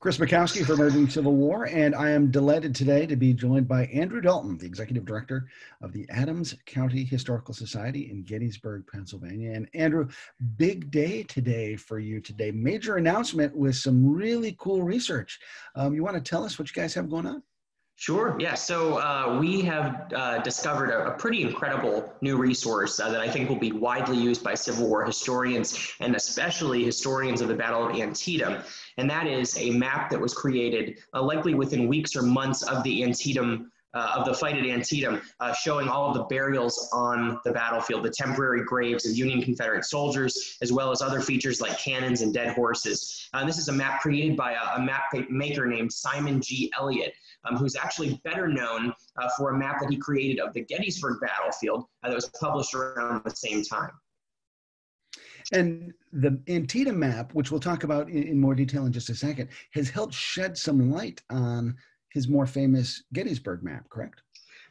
Chris Mackowski for Emerging Civil War, and I am delighted today to be joined by Andrew Dalton, the Executive Director of the Adams County Historical Society in Gettysburg, Pennsylvania. And Andrew, big day today for you today. Major announcement with some really cool research. Um, you want to tell us what you guys have going on? Sure. Yeah. So uh, we have uh, discovered a, a, pretty incredible new resource uh, that I think will be widely used by Civil War historians and especially historians of the Battle of Antietam. And that is a map that was created uh, likely within weeks or months of the Antietam. Uh, of the fight at Antietam, uh, showing all of the burials on the battlefield, the temporary graves of Union Confederate soldiers, as well as other features like cannons and dead horses. this is a map created by a, a map maker named Simon G. Elliott um, who's actually better known uh, for a map that he created of the Gettysburg battlefield uh, that was published around the same time. And the Antietam map, which we'll talk about in, in, more detail in just a second, has helped shed some light on his more famous Gettysburg map, correct?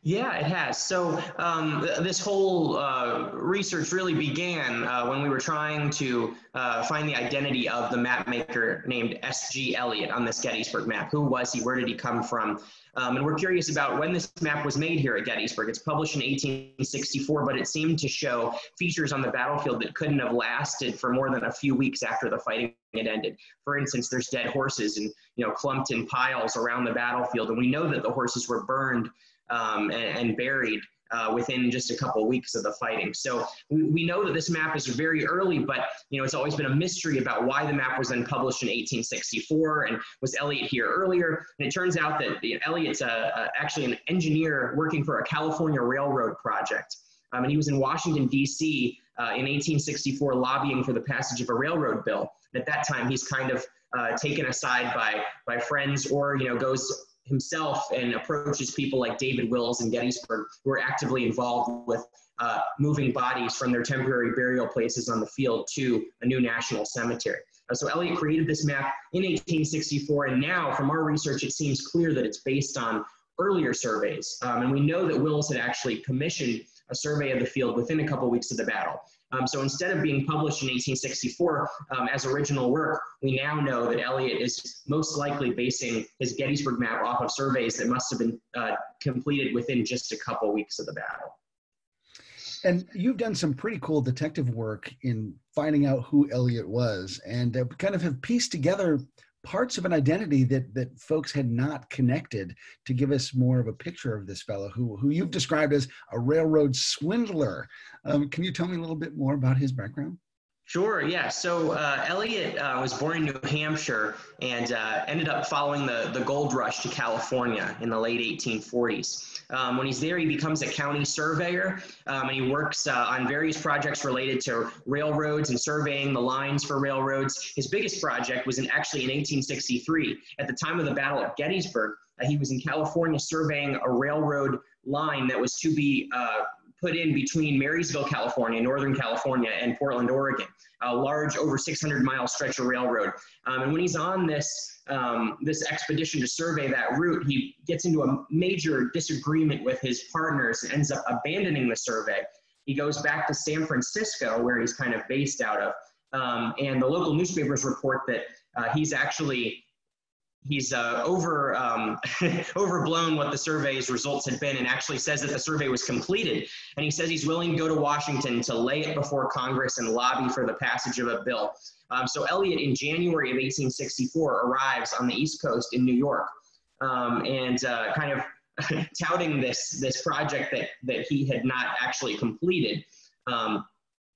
Yeah, it has. So um, th- this whole uh, research really began uh, when we were trying to uh, find the identity of the map maker named S.G. Elliott on this Gettysburg map. Who was he? Where did he come from? Um, and we're curious about when this map was made here at Gettysburg. It's published in 1864, but it seemed to show features on the battlefield that couldn't have lasted for more than a few weeks after the fighting had ended. For instance, there's dead horses and you know clumped in piles around the battlefield, and we know that the horses were burned um, and, and, buried uh, within just a couple weeks of the fighting. So we, we, know that this map is very early, but you know it's always been a mystery about why the map was then published in 1864 and was Elliott here earlier. And it turns out that you know, Elliott's actually an engineer working for a California railroad project. Um, and he was in Washington, D.C. Uh, in 1864 lobbying for the passage of a railroad bill. And at that time, he's kind of uh, taken aside by, by friends or, you know, goes himself and approaches people like David Wills and Gettysburg who are actively involved with uh, moving bodies from their temporary burial places on the field to a new national cemetery. Uh, so Elliott created this map in 1864, and now from our research, it seems clear that it's based on earlier surveys. Um, and we know that Wills had actually commissioned a survey of the field within a couple weeks of the battle. Um, so instead of being published in 1864 um, as original work, we now know that Elliott is most likely basing his Gettysburg map off of surveys that must have been uh, completed within just a couple weeks of the battle. And you've done some pretty cool detective work in finding out who Elliott was and uh, kind of have pieced together parts of an identity that that folks had not connected to give us more of a picture of this fellow who who you've described as a railroad swindler. Um, can you tell me a little bit more about his background? Sure, yeah. So uh, Elliott uh, was born in New Hampshire and uh, ended up following the, the gold rush to California in the late 1840s. Um, when he's there, he becomes a county surveyor um, and he works uh, on various projects related to railroads and surveying the lines for railroads. His biggest project was in, actually in 1863. At the time of the Battle of Gettysburg, uh, he was in California surveying a railroad line that was to be uh, put in between Marysville, California, Northern California, and Portland, Oregon, a large over 600 mile stretch of railroad. Um, and when he's on this, um, this expedition to survey that route, he gets into a major disagreement with his partners and ends up abandoning the survey. He goes back to San Francisco, where he's kind of based out of. Um, and the local newspapers report that uh, he's actually he's uh, over um, overblown what the survey's results had been and actually says that the survey was completed. And he says he's willing to go to washington to lay it before congress and lobby for the passage of a bill. Um, so elliott in january of 1864 arrives on the east coast in new york um, and uh, kind of touting this this project that that he had not actually completed. Um,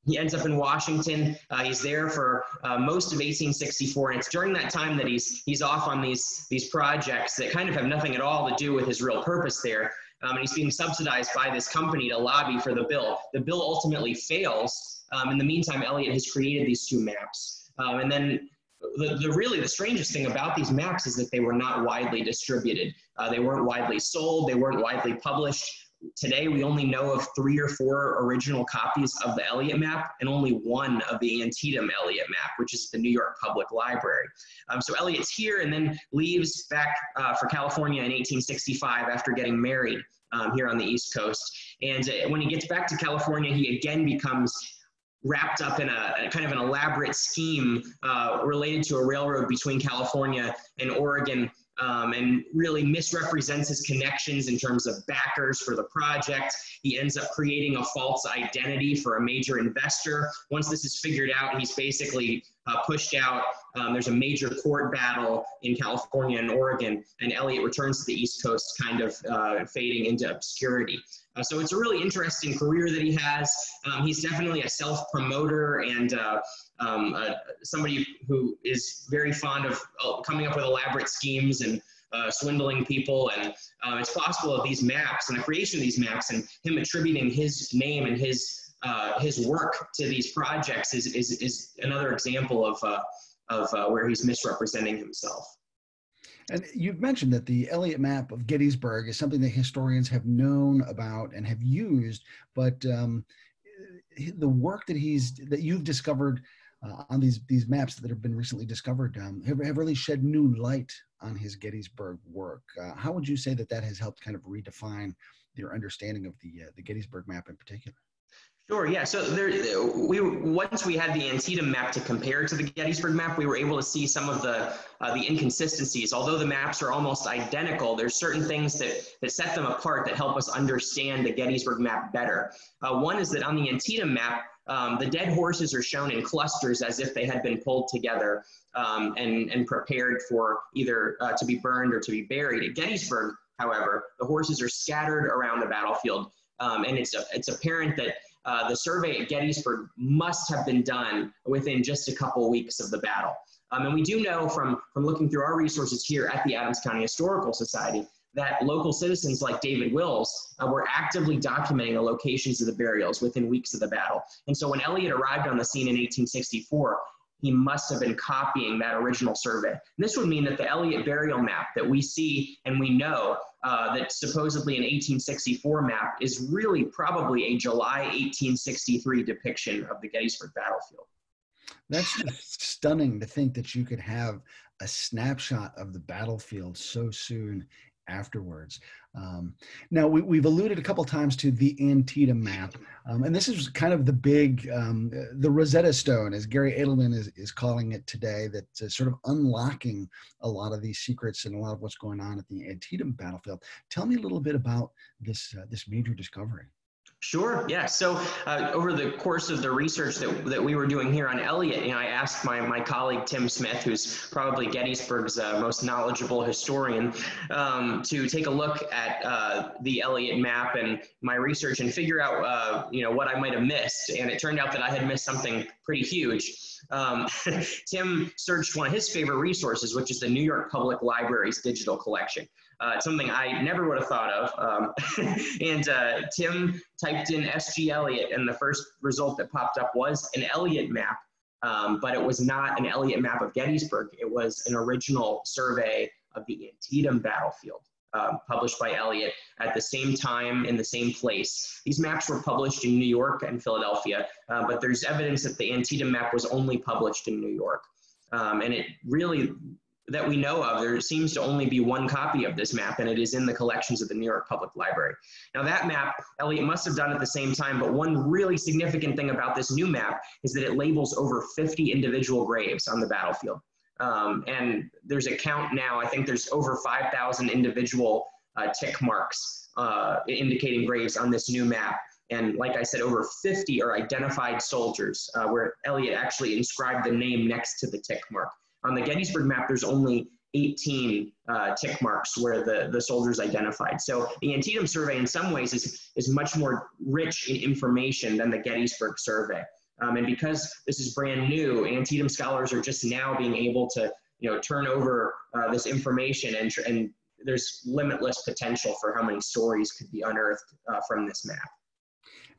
he ends up in Washington. Uh, he's there for uh, most of 1864, and it's during that time that he's he's off on these these projects that kind of have nothing at all to do with his real purpose there. Um, and he's being subsidized by this company to lobby for the bill. The bill ultimately fails. Um, in the meantime, Elliott has created these two maps, um, and then. The, the really the strangest thing about these maps is that they were not widely distributed. Uh, they weren't widely sold. They weren't widely published today we only know of three or four original copies of the Elliott map and only one of the Antietam Elliott map, which is the New York Public Library. Um, so Elliott's here and then leaves back uh, for California in 1865 after getting married um, here on the East Coast. And uh, when he gets back to California, he again becomes wrapped up in a, kind of an elaborate scheme uh, related to a railroad between California and Oregon um, and really misrepresents his connections in terms of backers for the project. He ends up creating a false identity for a major investor. Once this is figured out, he's basically uh, pushed out. Um, there's a major court battle in California and Oregon, and Elliott returns to the East Coast, kind of uh, fading into obscurity. Uh, so it's a really interesting career that he has. Um, he's definitely a self promoter and uh, um, uh, somebody who is very fond of uh, coming up with elaborate schemes and uh, swindling people. And uh, it's possible that these maps and the creation of these maps and him attributing his name and his uh, his work to these projects is, is, is another example of, uh, of where he's misrepresenting himself. And you've mentioned that the Elliott map of Gettysburg is something that historians have known about and have used, but um, the work that he's that you've discovered uh, on these these maps that have been recently discovered um, have, have really shed new light on his Gettysburg work. Uh, how would you say that that has helped kind of redefine your understanding of the uh, the Gettysburg map in particular? Sure. Yeah. So there, we once we had the Antietam map to compare to the Gettysburg map, we were able to see some of the uh, the inconsistencies. Although the maps are almost identical, there's certain things that that set them apart that help us understand the Gettysburg map better. Uh, one is that on the Antietam map, um, the dead horses are shown in clusters as if they had been pulled together um, and, and prepared for either uh, to be burned or to be buried. At Gettysburg, however, the horses are scattered around the battlefield. Um, and it's, it's apparent that uh, the survey at Gettysburg must have been done within just a couple weeks of the battle. Um, and we do know from, from looking through our resources here at the Adams County Historical Society that local citizens like David Wills uh, were actively documenting the locations of the burials within weeks of the battle. And so when Elliott arrived on the scene in 1864, he must have been copying that original survey. And this would mean that the Elliott burial map that we see and we know uh, that supposedly an 1864 map is really probably a July 1863 depiction of the Gettysburg battlefield. That's just stunning to think that you could have a snapshot of the battlefield so soon afterwards. Um, now, we, have alluded a couple times to the Antietam map, um, and this is kind of the big, um, the Rosetta Stone, as Garry Adelman is, is calling it today, that's uh, sort of unlocking a lot of these secrets and a lot of what's going on at the Antietam battlefield. Tell me a little bit about this, uh, this major discovery. Sure. Yeah. So uh, over the course of the research that, that we were doing here on Elliott, you know, I asked my, my colleague Tim Smith, who's probably Gettysburg's uh, most knowledgeable historian, um, to take a look at uh, the Elliott map and my research and figure out, uh, you know, what I might have missed. And it turned out that I had missed something pretty huge. Um, Tim searched one of his favorite resources, which is the New York Public Library's digital collection. Uh, it's something I never would have thought of. Um, and uh, Tim typed in SG Elliott, and the first result that popped up was an Elliott map, um, but it was not an Elliott map of Gettysburg. It was an original survey of the Antietam battlefield. Um, published by Elliott at the same time in the same place. These maps were published in New York and Philadelphia, uh, but there's evidence that the Antietam map was only published in New York. Um, and it really that we know of, there seems to only be one copy of this map, and it is in the collections of the New York Public Library. Now, that map, Elliott must have done at the same time, but one really significant thing about this new map is that it labels over 50 individual graves on the battlefield. Um, and there's a count now, I think there's over 5,000 individual uh, tick marks uh, indicating graves on this new map. And like I said, over 50 are identified soldiers, uh, where Elliott actually inscribed the name next to the tick mark. On the Gettysburg map, there's only 18 uh, tick marks where the, the soldiers identified. So the Antietam survey in some ways is, is much more rich in information than the Gettysburg survey. Um, and because this is brand new, Antietam scholars are just now being able to you know, turn over uh, this information and, and there's limitless potential for how many stories could be unearthed uh, from this map.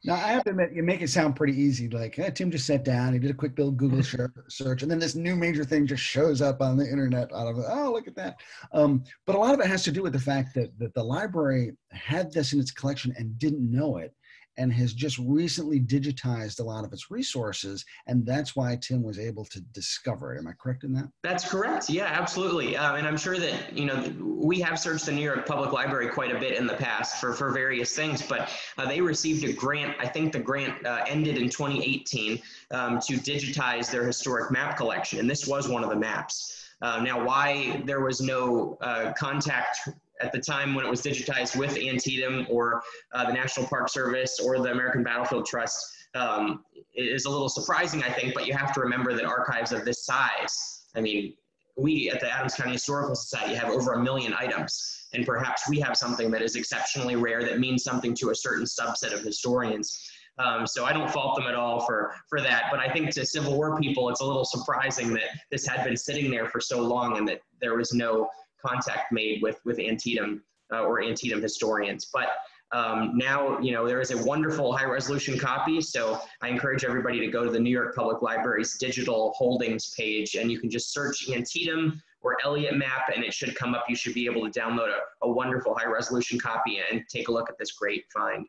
Now I have to admit, you make it sound pretty easy. Like eh, Tim just sat down, he did a quick little Google search, and then this new major thing just shows up on the internet. Out of oh, look at that! Um, but a lot of it has to do with the fact that that the library had this in its collection and didn't know it, and has just recently digitized a lot of its resources. And that's why Tim was able to discover it. Am I correct in that? That's correct. Yeah, absolutely. Um, and I'm sure that, you know, we have searched the New York Public Library quite a bit in the past for, for various things, but uh, they received a grant. I think the grant uh, ended in 2018 um, to digitize their historic map collection. And this was one of the maps. Uh, now, why there was no uh, contact at the time when it was digitized with Antietam or uh, the National Park Service or the American Battlefield Trust um, is a little surprising, I think, but you have to remember that archives of this size, I mean, we at the Adams County Historical Society have over a million items, and perhaps we have something that is exceptionally rare that means something to a certain subset of historians. Um, so I don't fault them at all for, for that. But I think to Civil War people, it's a little surprising that this had been sitting there for so long and that there was no contact made with, with Antietam uh, or Antietam historians. But um, now, you know, there is a wonderful high resolution copy. So I encourage everybody to go to the New York Public Library's digital holdings page and you can just search Antietam or Elliott map and it should come up. You should be able to download a, a wonderful high resolution copy and take a look at this great find.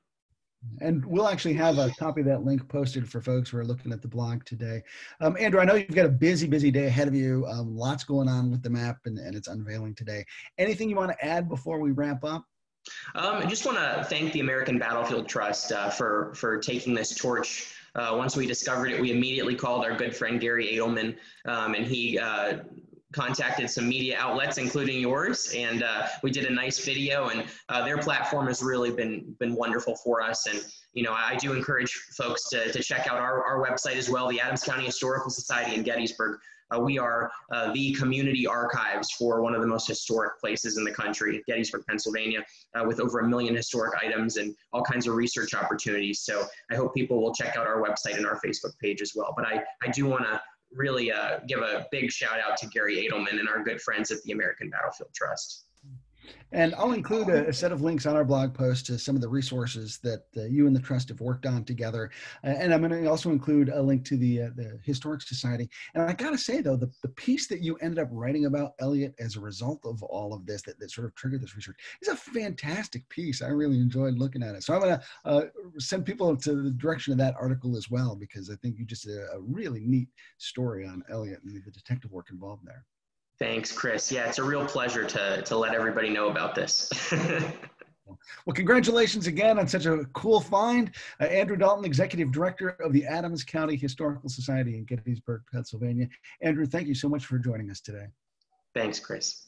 And we'll actually have a copy of that link posted for folks who are looking at the blog today. Um, Andrew, I know you've got a busy, busy day ahead of you. Um, lots going on with the map and, and its unveiling today. Anything you want to add before we wrap up? Um, I just want to thank the American Battlefield Trust uh, for, for taking this torch uh, once we discovered it, we immediately called our good friend Garry Adelman, um, and he uh, contacted some media outlets, including yours, and uh, we did a nice video. And uh, their platform has really been been wonderful for us. And you know, I do encourage folks to, to check out our, our website as well, the Adams County Historical Society in Gettysburg. Uh, we are uh, the community archives for one of the most historic places in the country, Gettysburg, Pennsylvania, uh, with over a million historic items and all kinds of research opportunities. So I hope people will check out our website and our Facebook page as well. But I, I do want to really uh, give a big shout out to Garry Adelman and our good friends at the American Battlefield Trust. And I'll include a, a, set of links on our blog post to some of the resources that uh, you and the trust have worked on together. Uh, and I'm going to also include a link to the uh, the Historic Society. And I got to say though, the, the piece that you ended up writing about Elliott as a result of all of this, that, that sort of triggered this research, is a fantastic piece. I really enjoyed looking at it. So I'm going to uh, send people to the direction of that article as well because I think you just did a, a really neat story on Elliott and the detective work involved there. Thanks, Chris. Yeah, it's a real pleasure to, to let everybody know about this. well, congratulations again on such a cool find. Uh, Andrew Dalton, Executive Director of the Adams County Historical Society in Gettysburg, Pennsylvania. Andrew, thank you so much for joining us today. Thanks, Chris.